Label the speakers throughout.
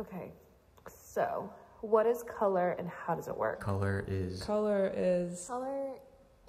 Speaker 1: Okay, so what is color and how does it work?
Speaker 2: Color is
Speaker 3: Color is
Speaker 4: Color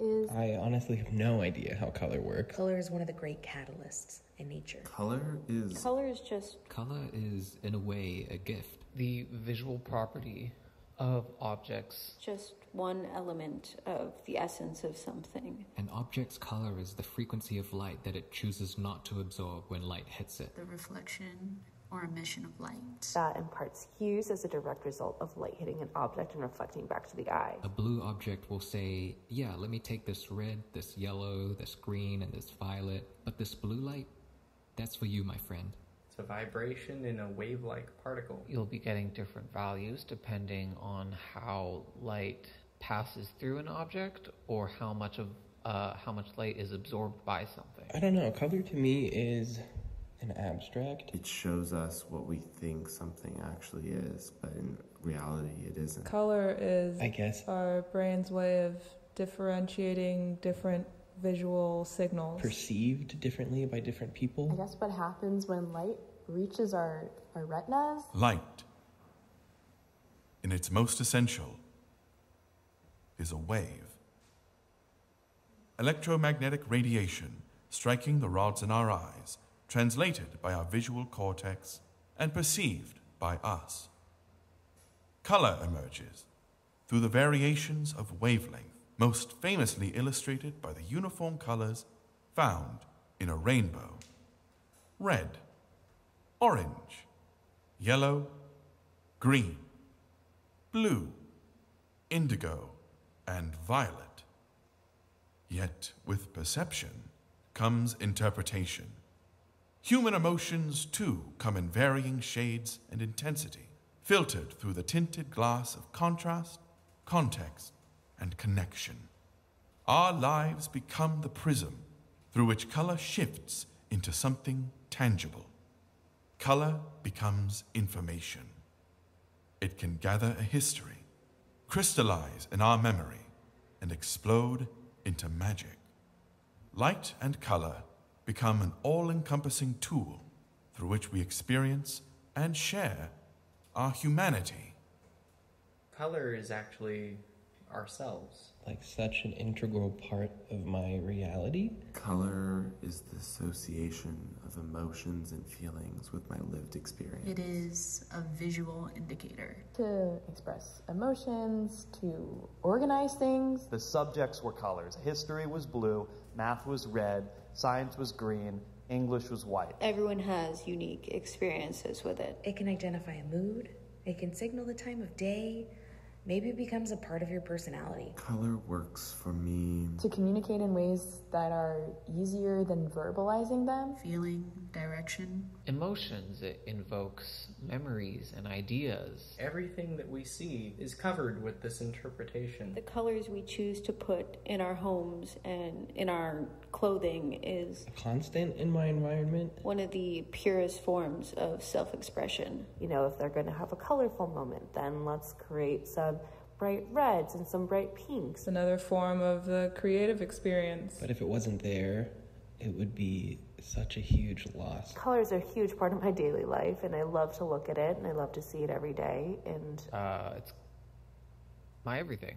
Speaker 4: is
Speaker 5: I honestly have no idea how color works.
Speaker 6: Color is one of the great catalysts in nature.
Speaker 2: color is
Speaker 4: color is just
Speaker 7: Color is, in a way, a gift.
Speaker 8: the visual property of objects.
Speaker 4: just one element of the essence of something.
Speaker 7: An object's color is the frequency of light that it chooses not to absorb when light hits it.
Speaker 9: the reflection or emission of light.
Speaker 1: That imparts hues as a direct result of light hitting an object and reflecting back to the eye.
Speaker 7: A blue object will say, Yeah, let me take this red, this yellow, this green, and this violet, but this blue light, that's for you, my friend.
Speaker 10: It's a vibration in a wave like particle.
Speaker 8: You'll be getting different values depending on how light passes through an object or how much of uh, how much light is absorbed by something.
Speaker 5: I don't know. Color to me is an abstract.
Speaker 2: it shows us what we think something actually is, but in reality it isn't.
Speaker 3: color is
Speaker 5: I guess
Speaker 3: our brain's way of differentiating different visual signals.
Speaker 5: perceived differently by different people.
Speaker 11: I
Speaker 5: people.
Speaker 11: guess what happens when light reaches our, our retinas
Speaker 12: Light, in its most essential, is a wave. Electromagnetic radiation striking the rods in our eyes, translated by our visual cortex and perceived by us. Color emerges through the variations of wavelength, most famously illustrated by the uniform colors found in a rainbow red, orange, yellow, green, blue, indigo, and violet. Yet with perception comes interpretation. Human emotions, too, come in varying shades and intensity, filtered through the tinted glass of contrast, context, and connection. Our lives become the prism through which color shifts into something tangible. Color becomes information. It can gather a history, crystallize in our memory, and explode into magic. Light and color become an all encompassing tool through which we experience and share our humanity.
Speaker 10: Color is actually ourselves.
Speaker 5: Like such an integral part of my reality.
Speaker 2: Color is the association of emotions and feelings with my lived experience.
Speaker 9: It is a visual indicator.
Speaker 11: to express emotions, to organize things.
Speaker 13: The subjects were colors. History was blue, math was red, science was green, English was white.
Speaker 4: Everyone has unique experiences with it.
Speaker 6: It can identify a mood, it can signal the time of day, maybe it becomes a part of your personality.
Speaker 2: Color works for me
Speaker 11: To communicate in ways that are easier than verbalizing them.
Speaker 9: Feeling, direction.
Speaker 8: Emotions, it invokes memories and ideas.
Speaker 10: Everything that we see is covered with this interpretation.
Speaker 4: The colors we choose to put in our homes and in our clothing is
Speaker 5: A constant in my environment.
Speaker 4: one of the purest forms of self expression.
Speaker 1: You know, if they're going to have a colorful moment, then let's create some bright reds and some bright pinks.
Speaker 3: Another form of the creative experience.
Speaker 5: But if it wasn't there, it would be such a huge loss.
Speaker 1: Colors are a huge part of my daily life, and I love to look at it and I love to see it every day. And
Speaker 8: Uh, it's my everything.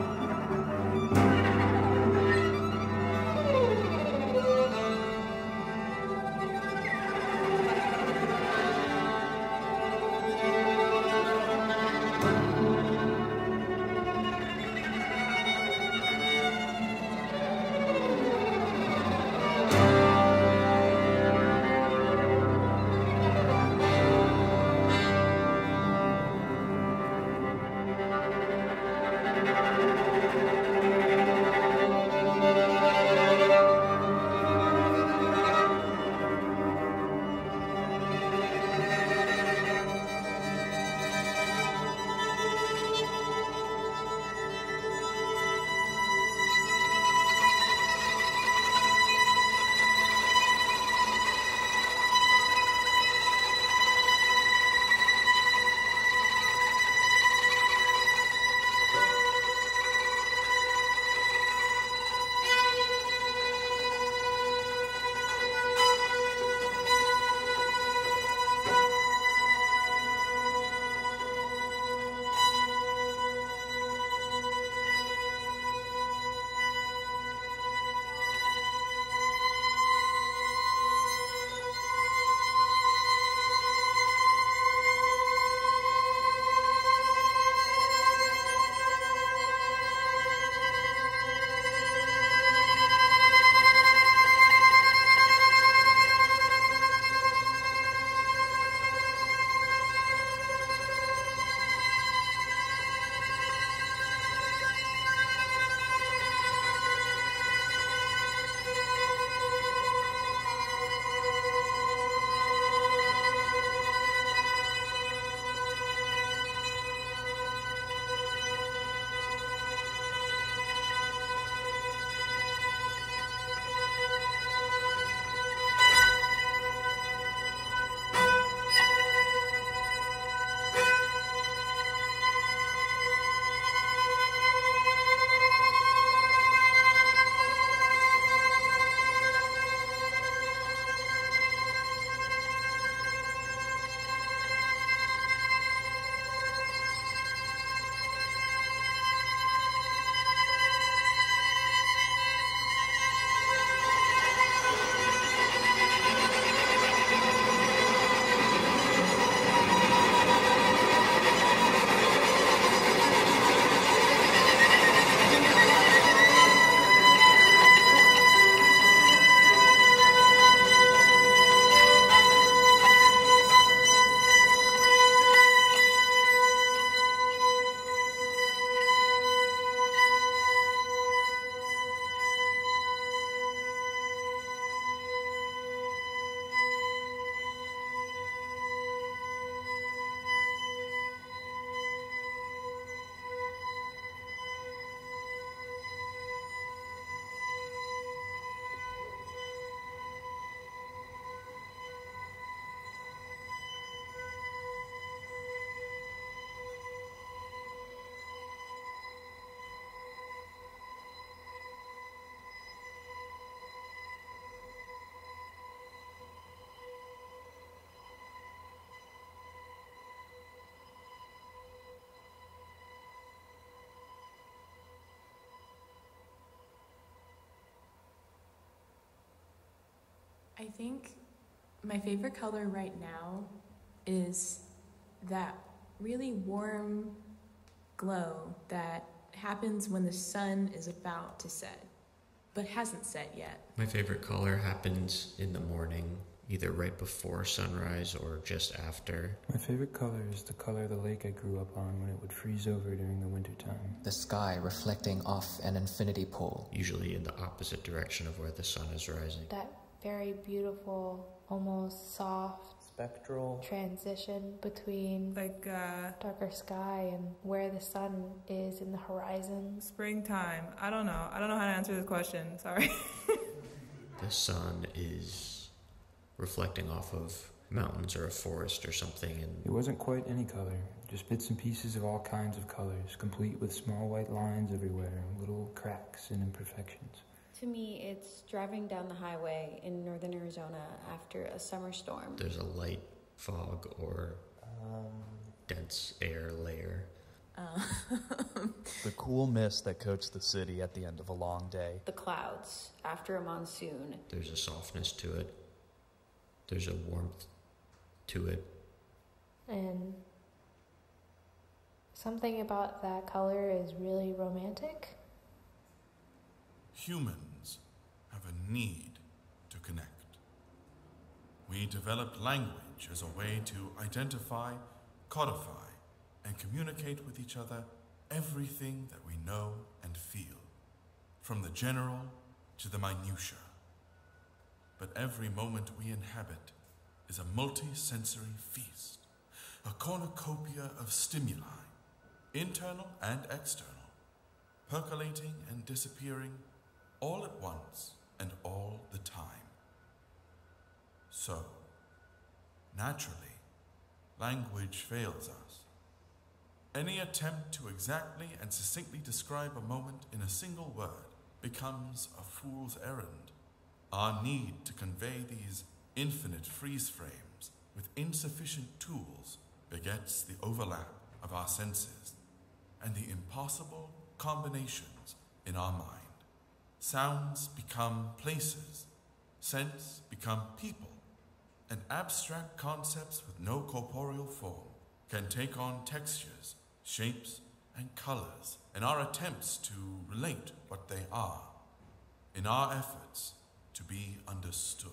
Speaker 14: I think my favorite color right now is that really warm glow that happens when the sun is about to set, but hasn't set yet.
Speaker 15: My favorite color happens in the morning, either right before sunrise or just after.
Speaker 16: My favorite color is the color of the lake I grew up on when it would freeze over during the wintertime.
Speaker 7: The sky reflecting off an infinity pool.
Speaker 15: Usually in the opposite direction of where the sun is rising.
Speaker 17: That very beautiful, almost soft
Speaker 10: spectral
Speaker 17: transition between
Speaker 3: like uh,
Speaker 17: darker sky and where the sun is in the horizon.
Speaker 3: Springtime. I don't know. I don't know how to answer this question. Sorry.
Speaker 15: the sun is reflecting off of mountains or a forest or something and
Speaker 16: it wasn't quite any color just bits and pieces of all kinds of colors complete with small white lines everywhere little cracks and imperfections
Speaker 4: to me, it's driving down the highway in northern Arizona after a summer storm.
Speaker 15: There's a light fog or
Speaker 10: um,
Speaker 15: dense air layer.
Speaker 13: Uh, the cool mist that coats the city at the end of a long day.
Speaker 4: The clouds after a monsoon.
Speaker 15: There's a softness to it. There's a warmth to it.
Speaker 17: And something about that color is really romantic.
Speaker 12: Humans have a need to connect. We developed language as a way to identify, codify, and communicate with each other everything that we know and feel, from the general to the minutiae. But every moment we inhabit is a multi-sensory feast, a cornucopia of stimuli, internal and external, percolating and disappearing all at once and all the time. So, naturally, language fails us. Any attempt to exactly and succinctly describe a moment in a single word becomes a fool's errand. Our need to convey these infinite freeze frames with insufficient tools begets the overlap of our senses and the impossible combinations in our mind. Sounds become places, scents become people, and abstract concepts with no corporeal form can take on textures, shapes, and colors in our attempts to relate what they are, in our efforts to be understood.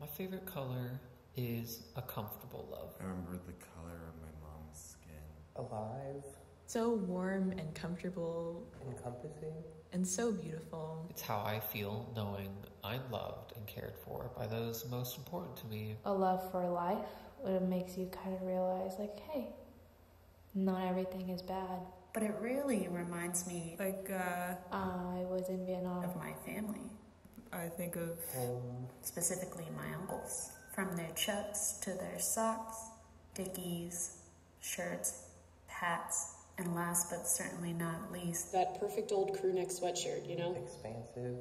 Speaker 8: My favorite color is a comfortable love.
Speaker 2: I remember the color of my mom's skin.
Speaker 10: Alive.
Speaker 14: So warm and comfortable.
Speaker 10: Encompassing.
Speaker 14: And so beautiful.
Speaker 8: It's how I feel knowing I'm loved and cared for by those most important to me.
Speaker 17: A love for life. It makes you kind of realize, like, hey, not everything is bad.
Speaker 9: But it really reminds me
Speaker 3: like uh,
Speaker 17: I was in Vietnam
Speaker 9: of my family.
Speaker 3: I think of
Speaker 10: home,
Speaker 9: specifically my uncles, from their chucks to their socks, dickies, shirts, hats, and last but certainly not least,
Speaker 18: that perfect old crew neck sweatshirt, you know?
Speaker 10: Expansive,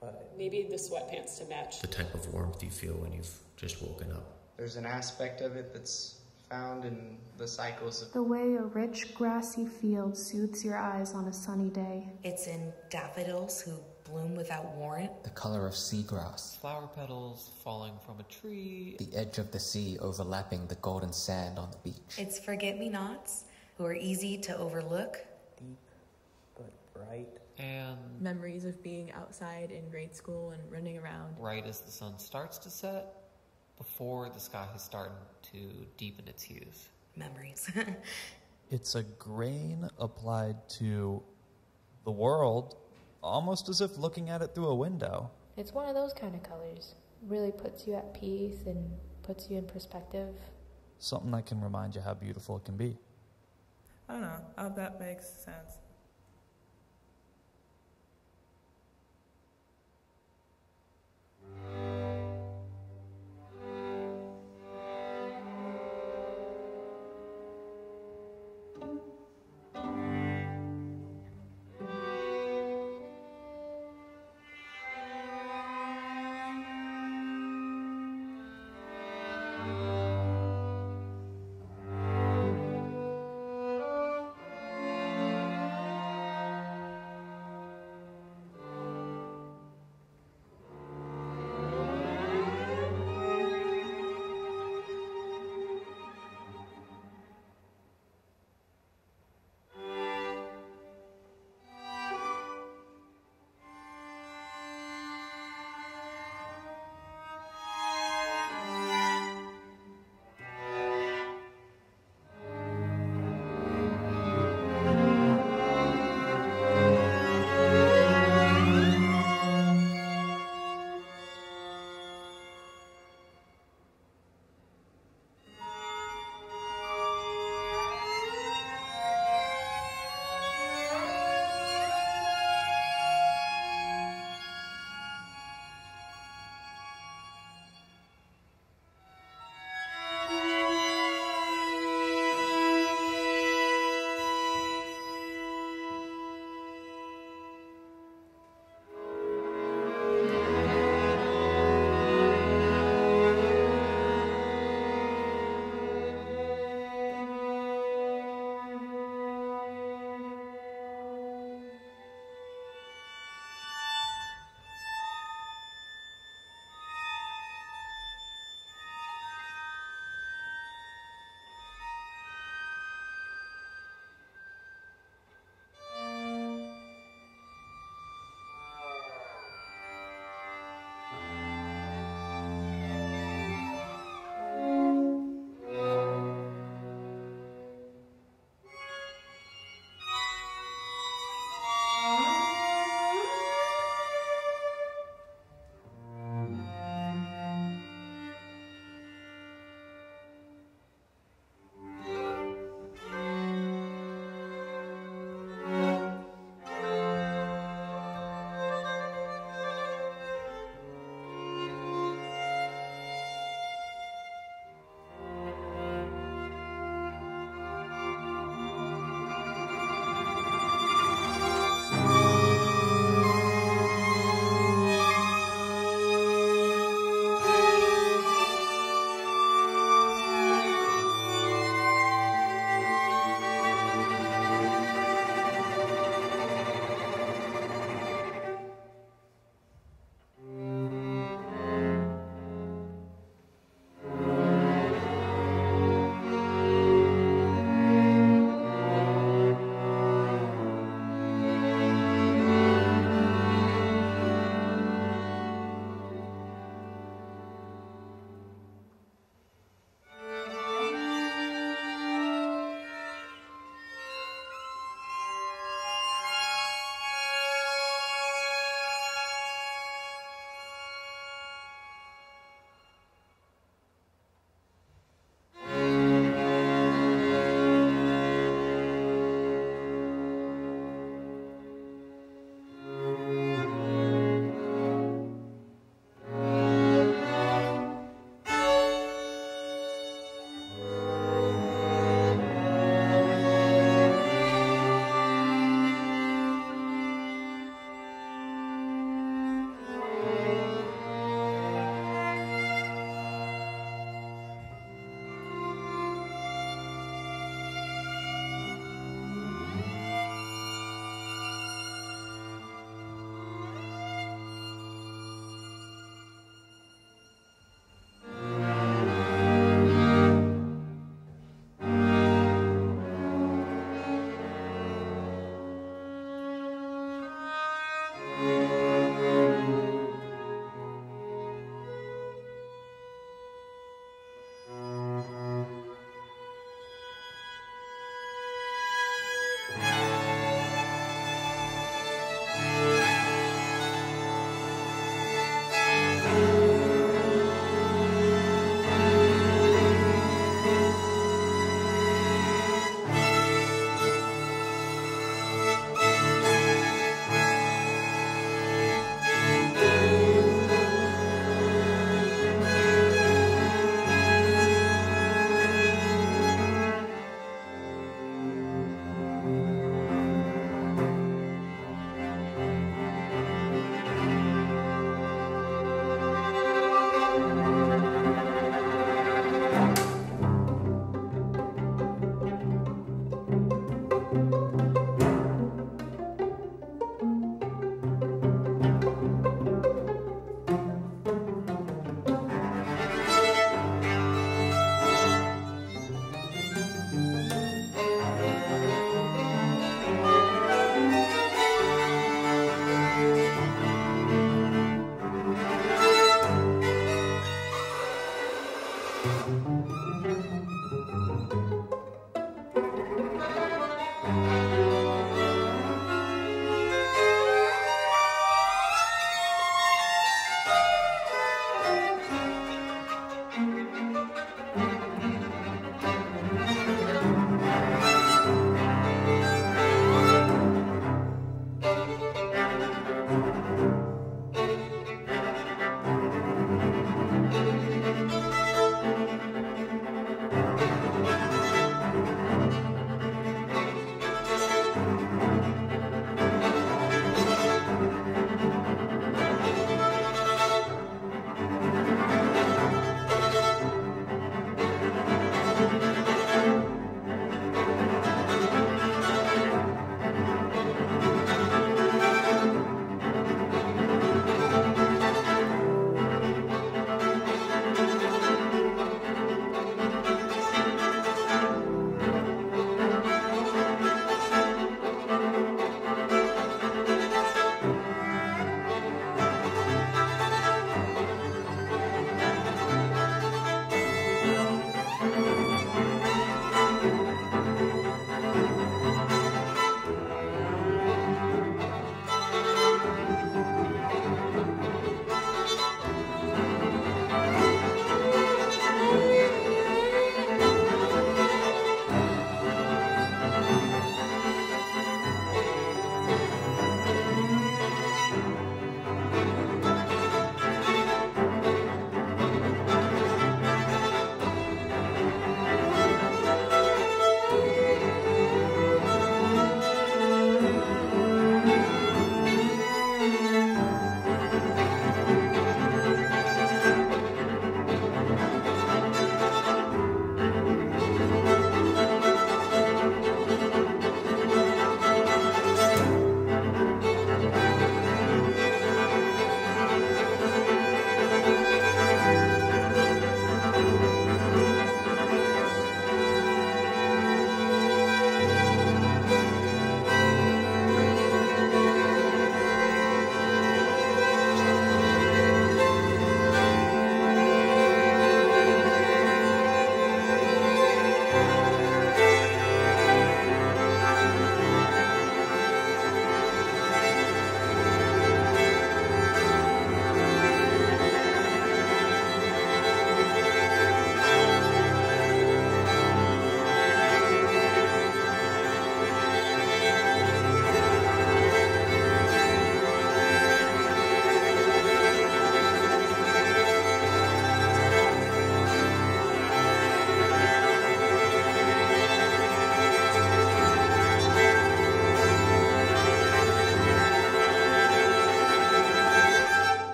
Speaker 10: but
Speaker 18: maybe the sweatpants to match.
Speaker 15: The type of warmth you feel when you've just woken up.
Speaker 10: There's an aspect of it that's found in the cycles of
Speaker 19: the way a rich grassy field soothes your eyes on a sunny day.
Speaker 6: It's in daffodils who bloom without warrant.
Speaker 7: The color of seagrass.
Speaker 8: Flower petals falling from a tree.
Speaker 7: The edge of the sea overlapping the golden sand on the beach.
Speaker 6: It's forget-me-nots who are easy to overlook.
Speaker 10: Deep but bright.
Speaker 8: And
Speaker 14: memories of being outside in grade school and running around.
Speaker 8: Right as the sun starts to set, before the sky has started to deepen its hues.
Speaker 6: Memories.
Speaker 13: it's a grain applied to the world, almost as if looking at it through a window.
Speaker 17: It's one of those kind of colors. Really puts you at peace and puts you in perspective.
Speaker 13: Something that can remind you how beautiful it can be.
Speaker 3: I don't know how that makes sense. Mm -hmm.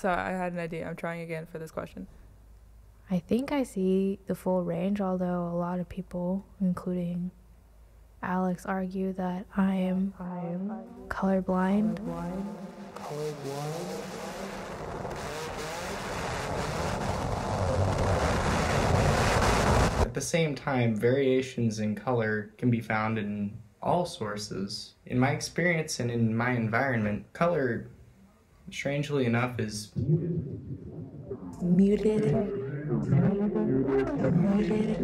Speaker 3: So I had an idea. I'm trying again for this question.
Speaker 17: I think I see the full range, although a lot of people, including Alex, argue that I am colorblind.
Speaker 10: At the same time, variations in color can be found in all sources. In my experience and in my environment, color, strangely enough, is
Speaker 6: Muted.
Speaker 10: muted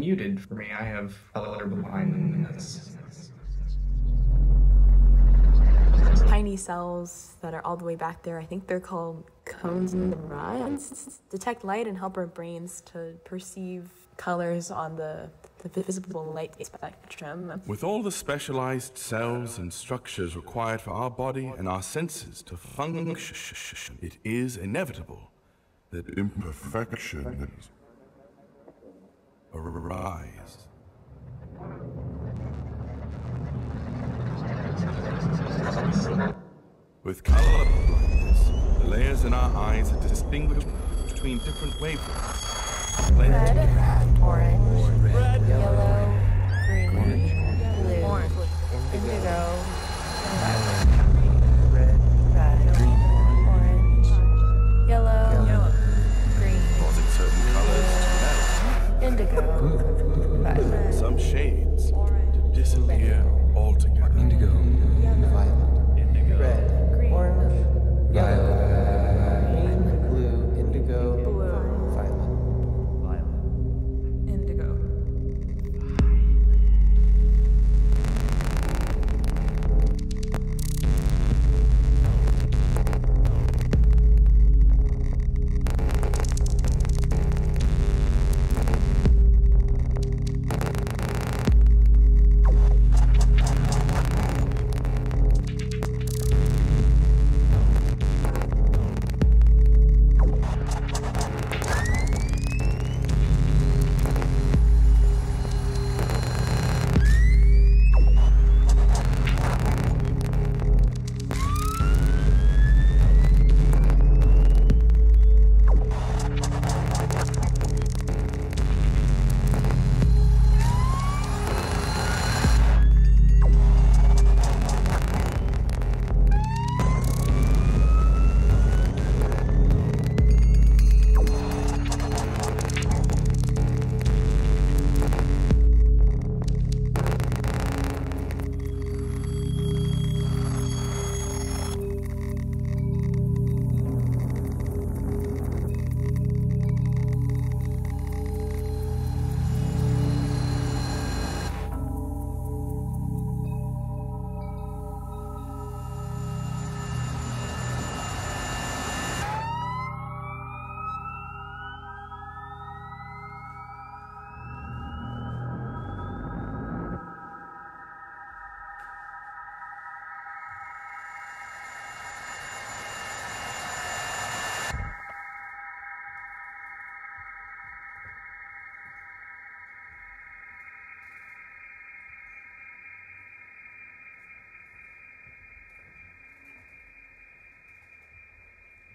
Speaker 10: Muted for me. I have color blindness.
Speaker 20: Tiny cells that are all the way back there, I think they're called cones and rods, detect light and help our brains to perceive colors on the, the visible light spectrum.
Speaker 12: With all the specialized cells and structures required for our body and our senses to function, it is inevitable that imperfections arise. With color blindness, the layers in our eyes are distinguished between different wavelengths.
Speaker 17: Red, orange, red, yellow, green, blue,
Speaker 3: Orange.
Speaker 17: indigo,
Speaker 16: Red,
Speaker 17: red, orange, yellow, green,
Speaker 12: Causing certain colors
Speaker 17: indigo, violet,
Speaker 12: Some shades to disappear altogether.
Speaker 16: indigo,
Speaker 12: Indigo.
Speaker 16: Green
Speaker 17: orange,
Speaker 16: violet,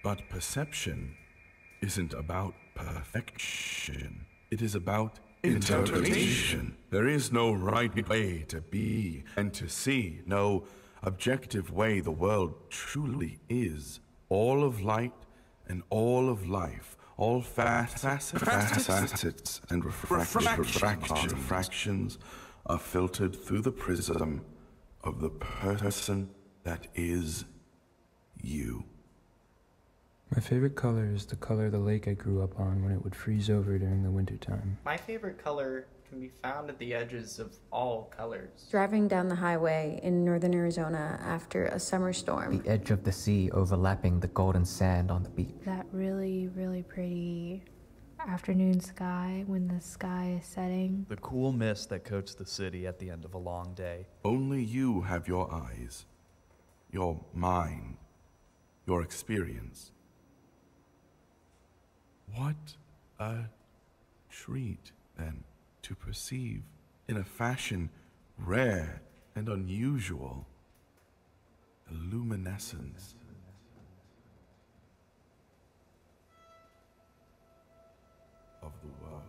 Speaker 12: But perception isn't about perfection. It is about interpretation. There is no right way to be and to see, no objective way the world truly is. All of light and all of life, all facets, facets and refractions, refractions are filtered through the prism of the person that is you.
Speaker 16: My favorite color is the color of the lake I grew up on when it would freeze over during the wintertime.
Speaker 10: My favorite color can be found at the edges of all colors.
Speaker 4: Driving down the highway in northern Arizona after a summer storm.
Speaker 7: The edge of the sea overlapping the golden sand on the beach.
Speaker 17: that really, really pretty afternoon sky when the sky is setting.
Speaker 21: The cool mist that coats the city at the end of a long day.
Speaker 12: Only you have your eyes, your mind, your experience. What a treat, then, to perceive in a fashion rare and unusual a luminescence. Of the world.